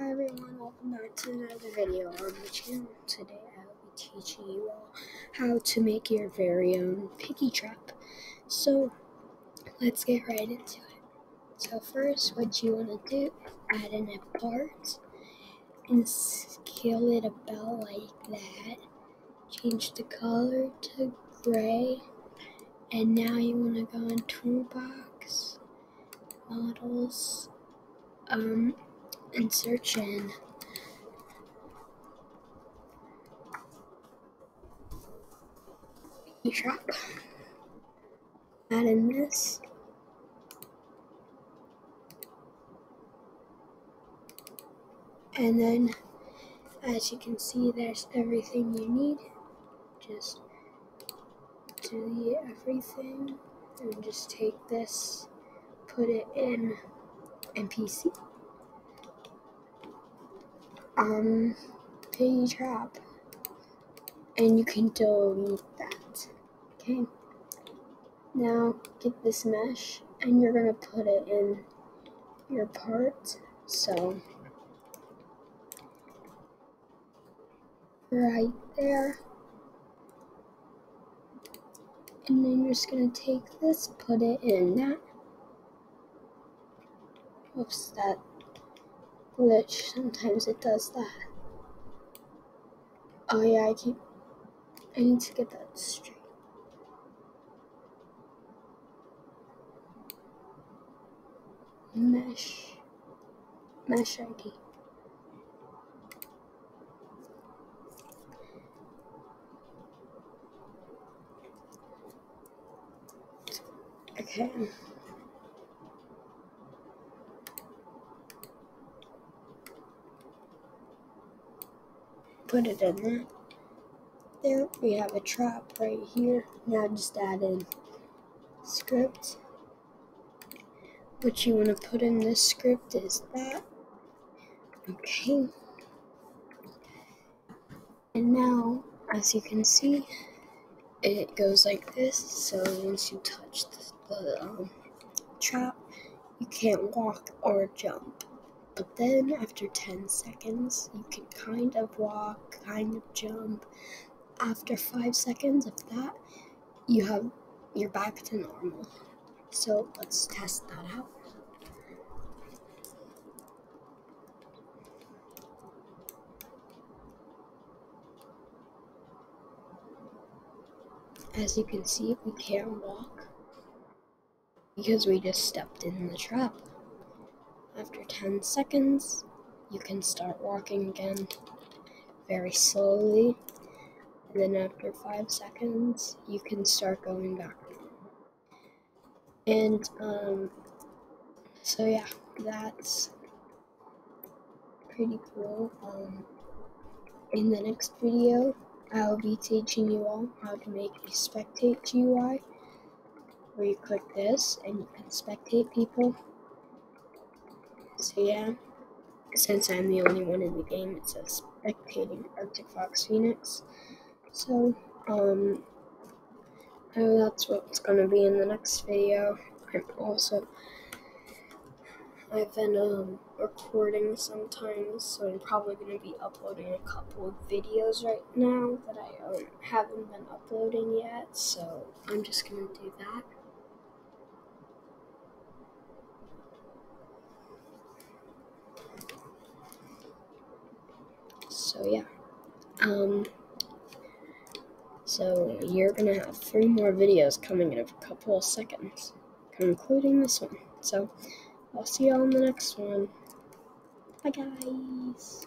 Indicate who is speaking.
Speaker 1: Hi everyone, welcome back to another video on the channel. Today I will be teaching you all how to make your very own piggy trap. So let's get right into it. So first what you want to do, add in a part and scale it about like that. Change the color to gray and now you want to go in toolbox, models, um, and search in shop. Add in this. And then, as you can see, there's everything you need. Just delete everything and just take this, put it in NPC um piggy trap and you can delete that. Okay. Now get this mesh and you're gonna put it in your part. So right there. And then you're just gonna take this put it in that. Whoops that glitch. Sometimes it does that. Oh yeah, I keep. I need to get that straight. Mesh. Mesh ID. Okay. Put it in there. There we have a trap right here. Now just add in script. What you want to put in this script is that. Okay. And now, as you can see, it goes like this. So once you touch the, the um, trap, you can't walk or jump. But then after 10 seconds, you can kind of walk, kind of jump. After 5 seconds of that, you have you're back to normal. So let's test that out. As you can see, we can't walk because we just stepped in the trap. After 10 seconds, you can start walking again very slowly. And then after 5 seconds, you can start going back. And, um, so yeah, that's pretty cool. Um, in the next video, I'll be teaching you all how to make a spectate GUI where you click this and you can spectate people so yeah, since I'm the only one in the game, it says spectating Arctic Fox Phoenix. So, um, that's what's gonna be in the next video. I'm also, I've been um, recording sometimes, so I'm probably gonna be uploading a couple of videos right now that I um, haven't been uploading yet. So I'm just gonna do that. So yeah. Um so you're gonna have three more videos coming in a couple of seconds, concluding this one. So I'll see y'all in the next one. Bye guys.